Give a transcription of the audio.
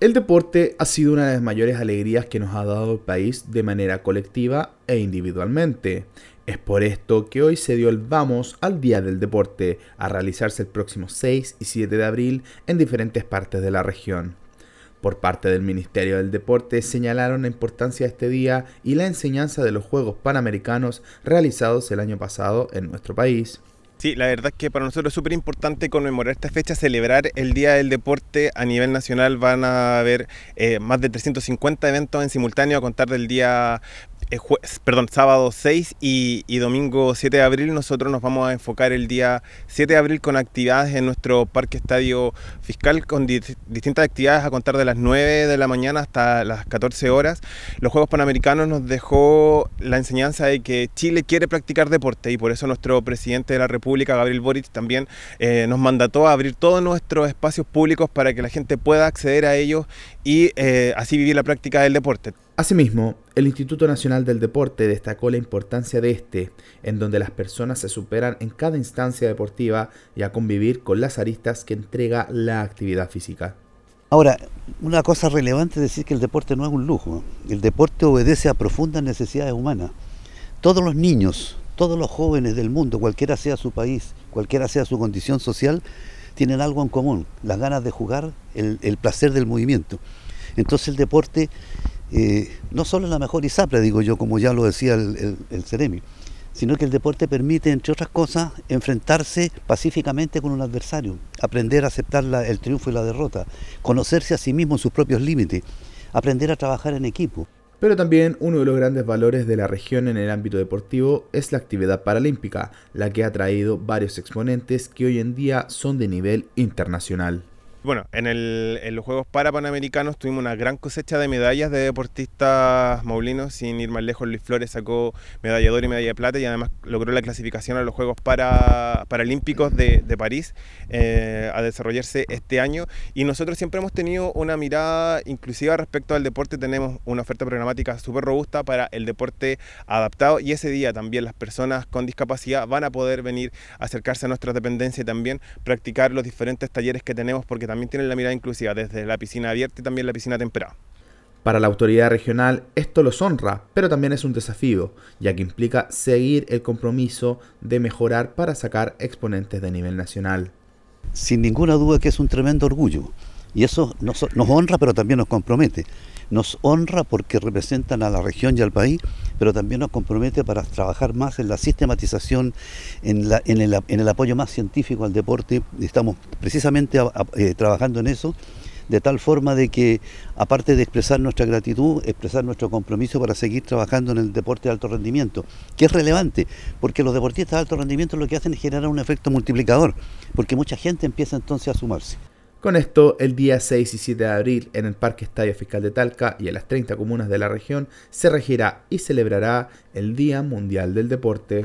El deporte ha sido una de las mayores alegrías que nos ha dado el país de manera colectiva e individualmente. Es por esto que hoy se dio el vamos al Día del Deporte, a realizarse el próximo 6 y 7 de abril en diferentes partes de la región. Por parte del Ministerio del Deporte señalaron la importancia de este día y la enseñanza de los Juegos Panamericanos realizados el año pasado en nuestro país. Sí, la verdad es que para nosotros es súper importante conmemorar esta fecha, celebrar el Día del Deporte a nivel nacional. Van a haber eh, más de 350 eventos en simultáneo a contar del día eh, perdón, sábado 6 y, domingo 7 de abril nosotros nos vamos a enfocar el día 7 de abril con actividades en nuestro parque estadio fiscal con distintas actividades a contar de las 9 de la mañana hasta las 14 horas. Los Juegos Panamericanos nos dejó la enseñanza de que Chile quiere practicar deporte y por eso nuestro presidente de la República, Gabriel Boric, también eh, nos mandató a abrir todos nuestros espacios públicos para que la gente pueda acceder a ellos y eh, así vivir la práctica del deporte. Asimismo, el Instituto Nacional del Deporte destacó la importancia de este, en donde las personas se superan en cada instancia deportiva y a convivir con las aristas que entrega la actividad física. Ahora, una cosa relevante es decir que el deporte no es un lujo. El deporte obedece a profundas necesidades humanas. Todos los niños, todos los jóvenes del mundo, cualquiera sea su país, cualquiera sea su condición social, tienen algo en común, las ganas de jugar, el, el placer del movimiento. Entonces el deporte eh, no solo la mejor ISAPRE, digo yo, como ya lo decía el, el, Ceremi, sino que el deporte permite, entre otras cosas, enfrentarse pacíficamente con un adversario, aprender a aceptar el triunfo y la derrota, conocerse a sí mismo en sus propios límites, aprender a trabajar en equipo. Pero también uno de los grandes valores de la región en el ámbito deportivo es la actividad paralímpica, la que ha traído varios exponentes que hoy en día son de nivel internacional. Bueno, en, el, los Juegos Parapanamericanos tuvimos una gran cosecha de medallas de deportistas maulinos. Sin ir más lejos, Luis Flores sacó medalla de oro y medalla de plata y además logró la clasificación a los Juegos para, Paralímpicos de, de París eh, a desarrollarse este año. Y nosotros siempre hemos tenido una mirada inclusiva respecto al deporte. Tenemos una oferta programática súper robusta para el deporte adaptado y ese día también las personas con discapacidad van a poder venir a acercarse a nuestra dependencia y también practicar los diferentes talleres que tenemos porque también tienen la mirada inclusiva, desde la piscina abierta y también la piscina temperada. Para la autoridad regional esto los honra, pero también es un desafío, ya que implica seguir el compromiso de mejorar para sacar exponentes de nivel nacional. Sin ninguna duda que es un tremendo orgullo, y eso nos, honra, pero también nos compromete. Nos honra porque representan a la región y al país, pero también nos compromete para trabajar más en la sistematización, en, el, apoyo más científico al deporte. Estamos precisamente eh, trabajando en eso, de tal forma de que, aparte de expresar nuestra gratitud, expresar nuestro compromiso para seguir trabajando en el deporte de alto rendimiento, que es relevante, porque los deportistas de alto rendimiento lo que hacen es generar un efecto multiplicador, porque mucha gente empieza entonces a sumarse. Con esto, el día 6 y 7 de abril en el Parque Estadio Fiscal de Talca y en las 30 comunas de la región se regirá y celebrará el Día Mundial del Deporte.